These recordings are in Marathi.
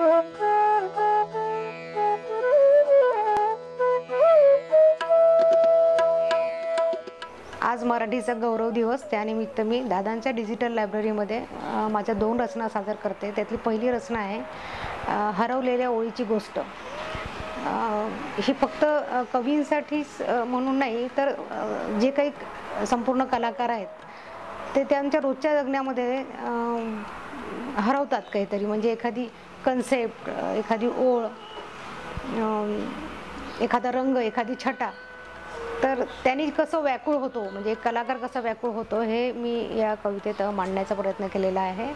आज मराठीचा गौरव दिवस त्यानिमित्त मी दादांच्या डिजिटल लायब्ररीमध्ये माझ्या दोन रचना सादर करते. त्यातली पहिली रचना आहे हरवलेल्या ओळीची गोष्ट. ही फक्त कवींसाठीच म्हणून नाही तर जे काही संपूर्ण कलाकार आहेत ते त्यांच्या रोजच्या जगण्यामध्ये हरवतात काहीतरी. म्हणजे एखादी कन्सेप्ट एखादी ओळ एखादा रंग एखादी छटा. तर त्यांनी कसं व्याकुळ होतो? म्हणजे एक कलाकार कसा व्याकुळ होतो? हे मी या कवितेत मांडण्याचा प्रयत्न केलेला आहे.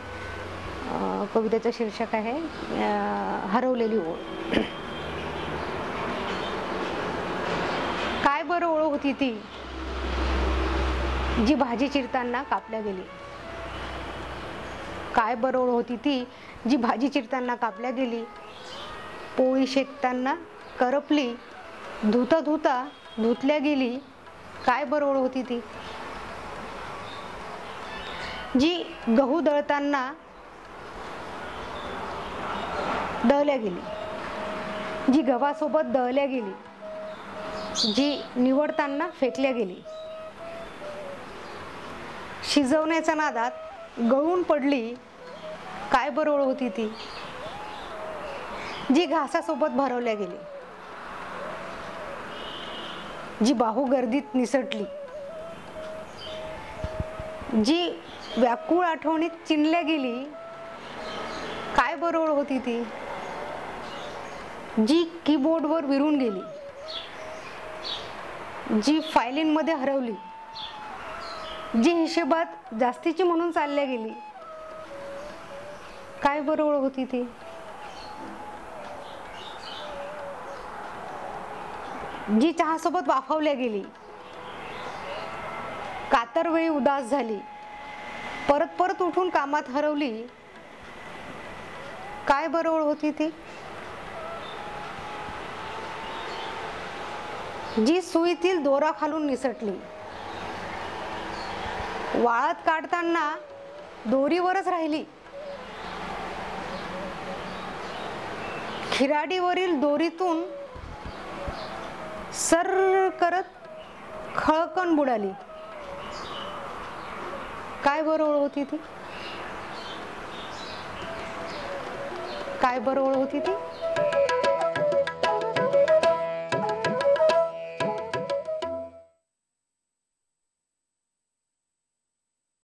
कवितेचं शीर्षक आहे हरवलेली ओळ. काय बरं ओळ होती ती? जी भाजी चिरताना कापल्या गेली. काय बरं होती ती जी भाजी चिरताना कापल्या गेली. पोळी शेकताना करपली. धुता धुता धुतल्या गेली. काय बरोळ होती ती? जी गहू दळताना दळल्या गेली. जी गव्हासोबत दळल्या गेली. जी निवडताना फेकल्या गेली. शिजवण्याच्या नादात गळून पडली काय बरोळ होती ती? जी घासासोबत भरवल्या गेली. जी बाहू गर्दीत निसटली. जी व्याकुळ आठवणीत चिनल्या गेली काय बरोळ होती ती? जी कीबोर्डवर विरून गेली. जी फायलींमध्ये हरवली. जी हिशेबात जास्तीची म्हणून चालल्या गेली. काय बरोबर होती ती? जी चहासोबत वाफवल्या गेली. कातर वेळी उदास झाली. परत परत उठून कामात हरवली. काय बरोबर होती ती? जी सुईतील दोरा खालून निसटली. वाळत काढताना दोरीवरच राहिली. खिराडीवरील दोरीतून सर करत खळकण बुडाली. काय बरोळ होती ती? काय बरोळ होती ती?